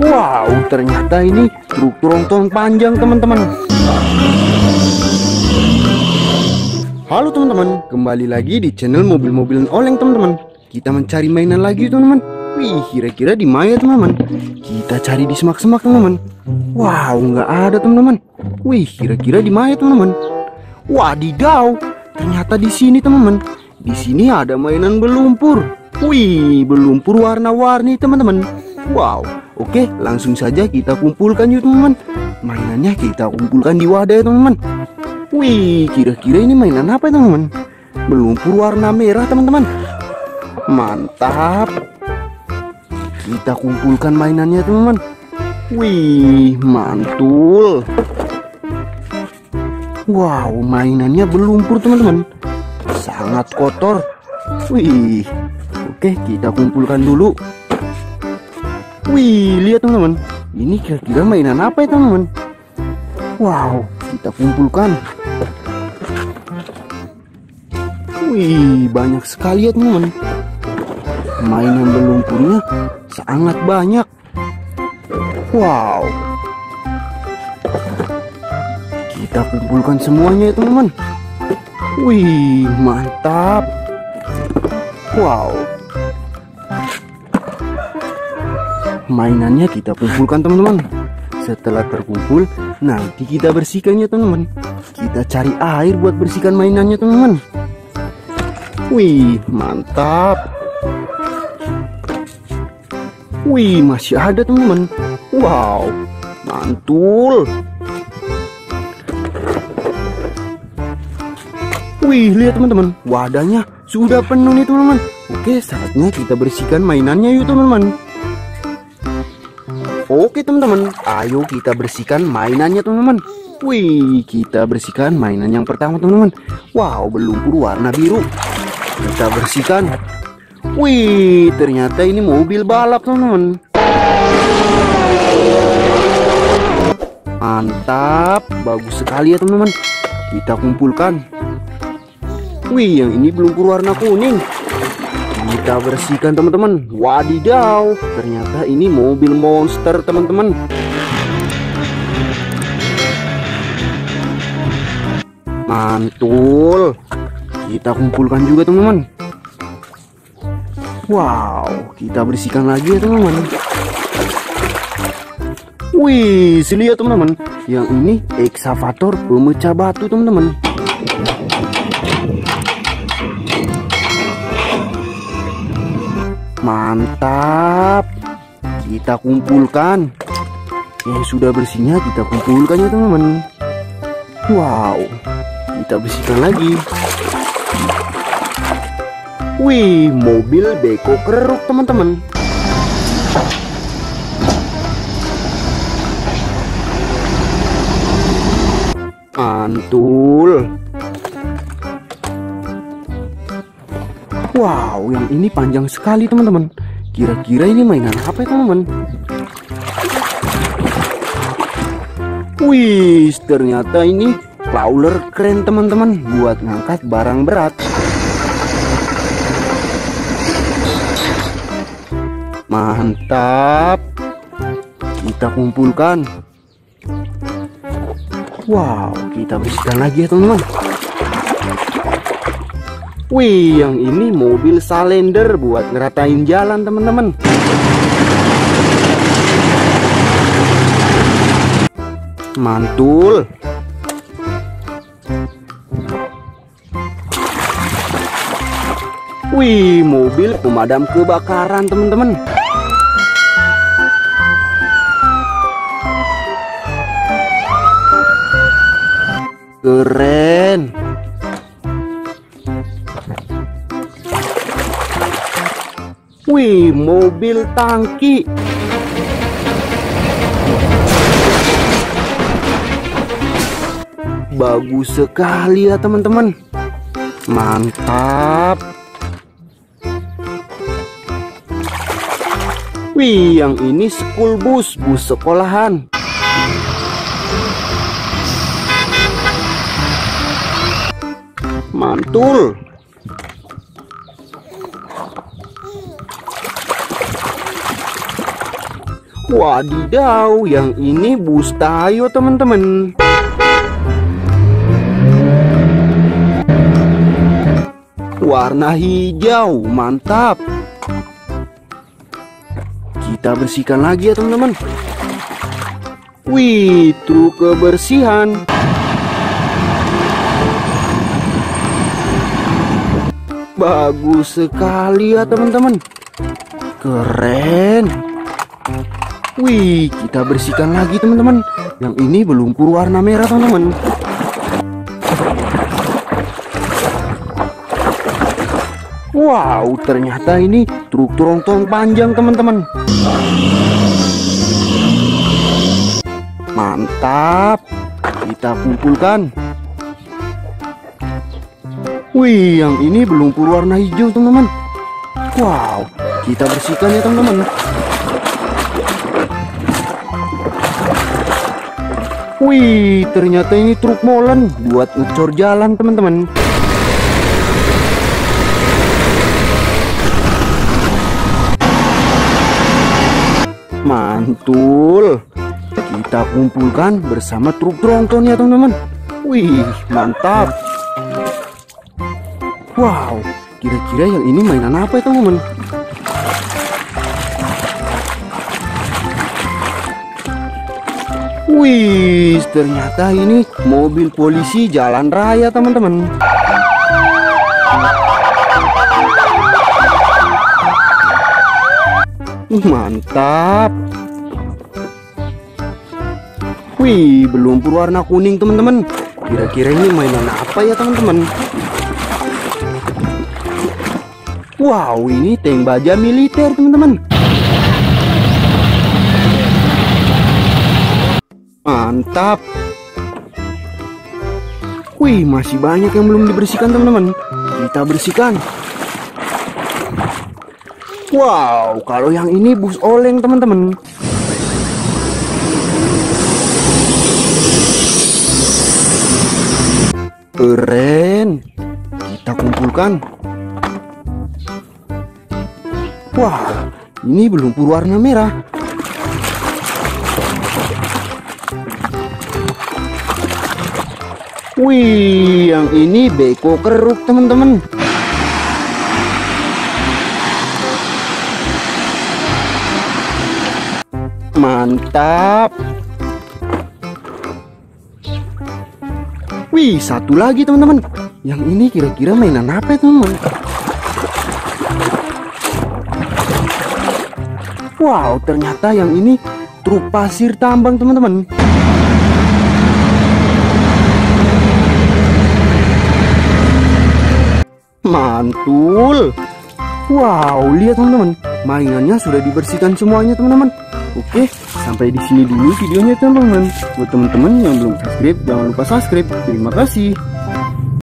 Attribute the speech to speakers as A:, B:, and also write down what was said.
A: Wow, ternyata ini truk tronton panjang teman-teman. Halo teman-teman, kembali lagi di channel mobil-mobilan oleng teman-teman. Kita mencari mainan lagi teman-teman. Wih, kira-kira di mana teman-teman? Kita cari di semak-semak teman-teman. Wow, nggak ada teman-teman. Wih, kira-kira di mana teman-teman? Wadidaw, ternyata di sini teman-teman. Di sini ada mainan belumpur. Wih, belumpur warna-warni teman-teman. Wow, oke langsung saja kita kumpulkan yuk teman-teman. Mainannya kita kumpulkan di wadah ya teman-teman. Wih, kira-kira ini mainan apa ya teman-teman? Belumpur warna merah teman-teman. Mantap. Kita kumpulkan mainannya teman-teman. Wih, mantul. Wow, mainannya belumpur teman-teman. Sangat kotor. Wih, oke kita kumpulkan dulu. Wih, lihat teman-teman. Ini kira-kira mainan apa ya teman-teman? Wow, kita kumpulkan. Wih, banyak sekali ya teman-teman. Mainan belumpurnya sangat banyak. Wow. Kita kumpulkan semuanya ya teman-teman. Wih, mantap. Wow. Mainannya kita kumpulkan teman-teman. Setelah terkumpul nanti kita bersihkannya teman-teman. Kita cari air buat bersihkan mainannya teman-teman. Wih mantap. Wih masih ada teman-teman. Wow mantul. Wih lihat teman-teman. Wadahnya sudah penuh nih teman-teman. Oke saatnya kita bersihkan mainannya yuk teman-teman Oke teman-teman, ayo kita bersihkan mainannya teman-teman. Wih, kita bersihkan mainan yang pertama teman-teman. Wow, belumpur warna biru. Kita bersihkan. Wih, ternyata ini mobil balap teman-teman. Mantap, bagus sekali ya teman-teman. Kita kumpulkan. Wih, yang ini belumpur warna kuning. Kita bersihkan teman-teman. Wadidaw Ternyata ini mobil monster teman-teman. Mantul. Kita kumpulkan juga teman-teman. Wow Kita bersihkan lagi ya teman-teman. Wih lihat teman-teman. Yang ini eksavator pemecah batu teman-teman Mantap. Kita kumpulkan. Yang sudah bersihnya kita kumpulkan ya teman-teman. Wow. Kita bersihkan lagi. Wih, mobil beko keruk teman-teman. Mantul. Wow, yang ini panjang sekali teman-teman. Kira-kira ini mainan apa ya teman-teman? Wih, ternyata ini crawler keren teman-teman buat ngangkat barang berat. Mantap. Kita kumpulkan. Wow, kita bersihkan lagi ya teman-teman. Wih, yang ini mobil salender buat ngeratain jalan teman-teman. Mantul. Wih, mobil pemadam kebakaran teman-teman. Keren. Wih, mobil tangki. Bagus sekali ya teman-teman. Mantap. Wih, yang ini school bus, bus sekolahan. Mantul. Wadidaw, yang ini bus tayo teman-teman. Warna hijau, mantap. Kita bersihkan lagi ya teman-teman. Wih, truk kebersihan. Bagus sekali ya teman-teman. Keren. Wih, kita bersihkan lagi teman-teman. Yang ini belumpur warna merah teman-teman. Wow, ternyata ini truk tronton panjang teman-teman. Mantap. Kita kumpulkan. Wih, yang ini belumpur warna hijau teman-teman. Wow, kita bersihkan ya teman-teman. Wih, ternyata ini truk molen buat ngecor jalan teman-teman. Mantul. Kita kumpulkan bersama truk tronton ya teman-teman. Wih, mantap. Wow, kira-kira yang ini mainan apa ya teman-teman? Wih, ternyata ini mobil polisi jalan raya teman-teman. Mantap. Wih, belum berwarna kuning teman-teman. Kira-kira ini mainan apa ya teman-teman? Wow, ini tank baja militer teman-teman. Mantap. Wih, masih banyak yang belum dibersihkan teman-teman. Kita bersihkan. Wow, kalau yang ini bus oleng teman-teman. Keren. Kita kumpulkan. Wah, ini belum warna merah. Wih, yang ini beko keruk teman-teman. Mantap. Wih, satu lagi teman-teman. Yang ini kira-kira mainan apa teman-teman? Wow, ternyata yang ini truk pasir tambang teman-teman. Mantul. Wow, lihat teman-teman, mainannya sudah dibersihkan semuanya teman-teman. Oke, sampai di sini dulu videonya teman-teman. Buat teman-teman yang belum subscribe, jangan lupa subscribe. Terima kasih.